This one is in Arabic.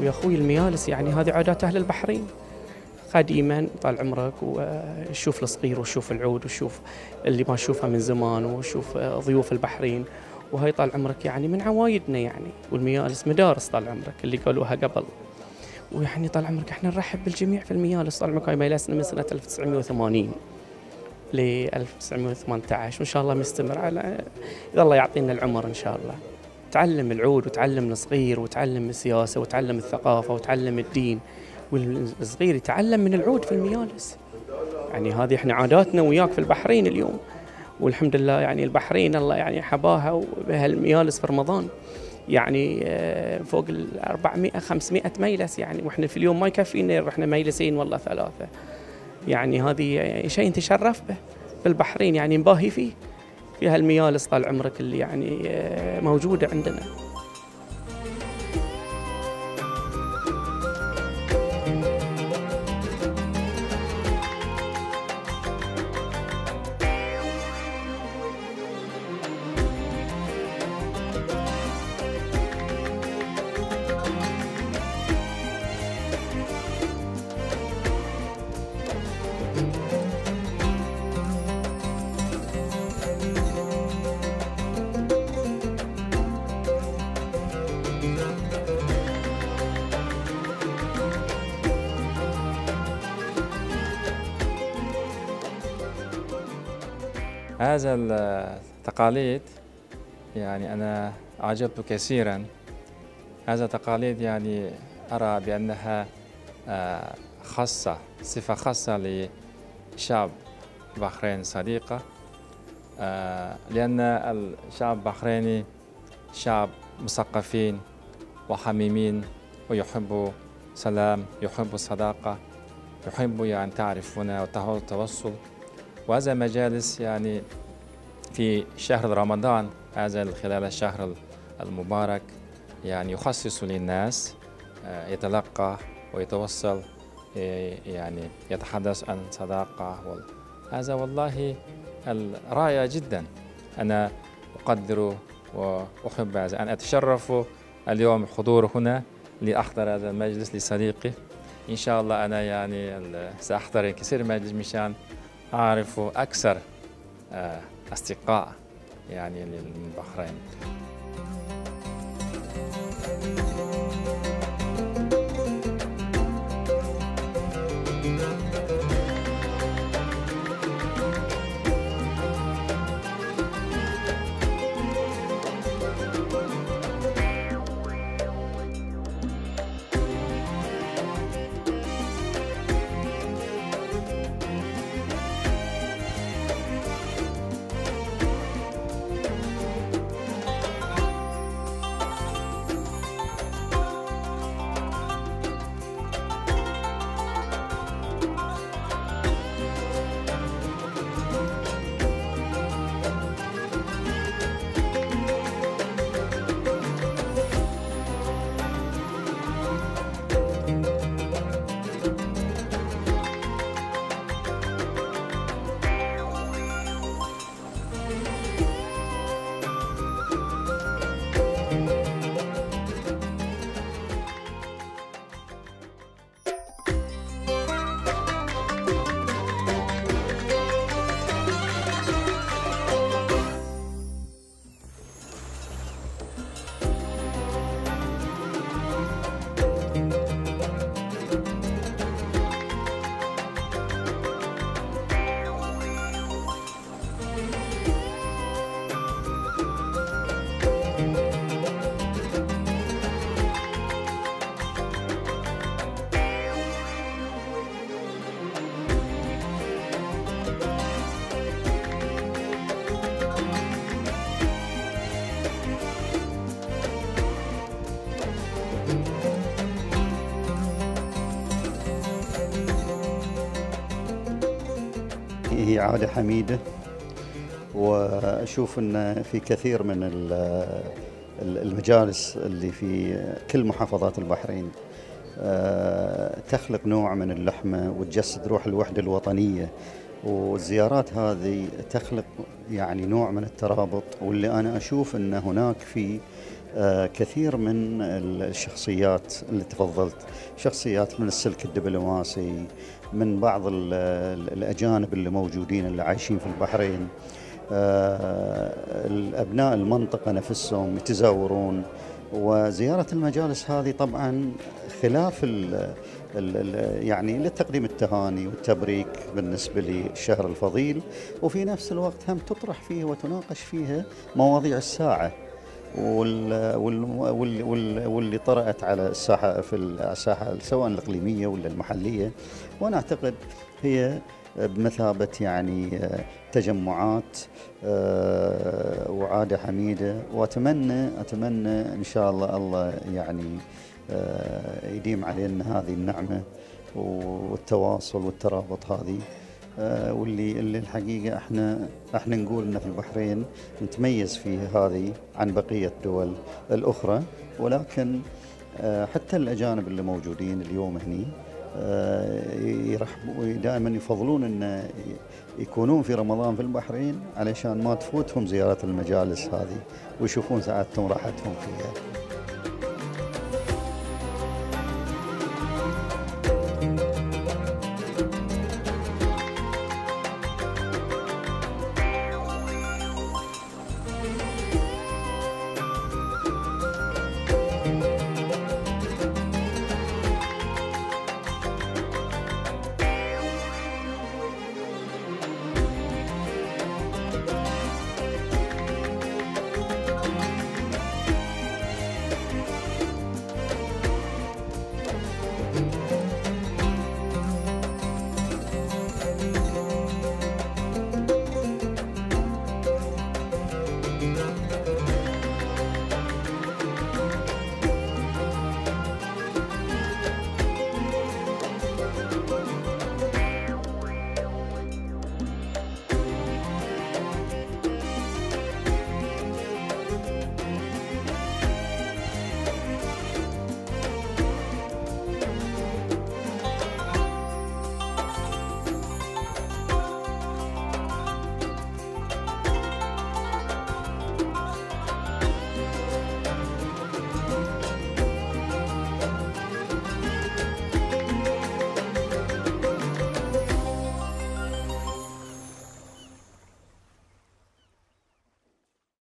ويا أخوي الميالس يعني هذه عادات أهل البحرين. قديما طال عمرك وشوف الصغير وشوف العود وشوف اللي ما شوفها من زمان وشوف ضيوف البحرين. وهي طال عمرك يعني من عوايدنا يعني والميالس مدارس طال عمرك اللي قالوها قبل. ويعني طال عمرك إحنا نرحب بالجميع في الميالس. طال عمرك هاي ميلاسنا من سنة 1980 ل 1918 وإن شاء الله مستمر على إذا الله يعطينا العمر إن شاء الله. تعلم العود وتعلم الصغير وتعلم السياسة وتعلم الثقافة وتعلم الدين. والصغير يتعلم من العود في الميالس يعني هذه إحنا عاداتنا وياك في البحرين اليوم. والحمد لله يعني البحرين الله يعني حباها وبها الميالس في رمضان. يعني آه، فوق ال 400 500 ميلس يعني. وإحنا في اليوم ما يكفينا رحنا ميلسين والله ثلاثة. يعني هذه شيء نتشرف به في البحرين يعني نباهي فيه. في هالميالس طال عمرك اللي يعني آه، موجودة عندنا. هذا التقاليد يعني أنا أعجبت كثيرا. هذا تقاليد يعني أرى بأنها آه، خاصة صفة خاصة لشعب البحرين صديقة. آه، لأن الشعب البحريني شعب مثقفين وحميمين ويحب سلام يحب الصداقة يحب يعني تعرفون والتواصل وهذا مجالس يعني في شهر رمضان هذا خلال الشهر المبارك يعني يخصص للناس آه، يتلقى ويتوصل آه، يعني يتحدث عن صداقة هذا والله رائع جدا. أنا أقدر وأحب هذا. أنا أتشرف اليوم حضور هنا لأحضر هذا المجلس لصديقي. إن شاء الله أنا يعني سأحضر كثير مجلس مشان أعرف أكثر آه، أصدقاء يعني للبحرين. هي عادة حميدة وأشوف أن في كثير من المجالس اللي في كل محافظات البحرين آه، تخلق نوع من اللحمة وتجسد روح الوحدة الوطنية والزيارات هذه تخلق يعني نوع من الترابط واللي أنا أشوف إن هناك في كثير من الشخصيات اللي تفضلت شخصيات من السلك الدبلوماسي من بعض الأجانب اللي موجودين اللي عايشين في البحرين. آه، الأبناء المنطقة نفسهم يتزاورون. وزيارة المجالس هذه طبعا خلاف ال ال يعني لتقديم التهاني والتبريك بالنسبة للشهر الفضيل. وفي نفس الوقت هم تطرح فيه وتناقش فيها مواضيع الساعة. وال وال وال واللي طرأت على الساحة في الساحة سواء الإقليمية ولا المحلية. وأنا أعتقد هي بمثابة يعني تجمعات آه، وعادة حميدة. وأتمنى أتمنى إن شاء الله الله يعني آه، يديم علينا هذه النعمة والتواصل والترابط هذه. واللي اللي الحقيقة إحنا إحنا نقول ان في البحرين نتميز في هذه عن بقية الدول الأخرى ولكن آه، حتى الأجانب اللي موجودين اليوم هني آه، يرحبوا دائما يفضلون إن يكونون في رمضان في البحرين علشان ما تفوتهم زيارة المجالس هذه ويشوفون سعادتهم راحتهم فيها.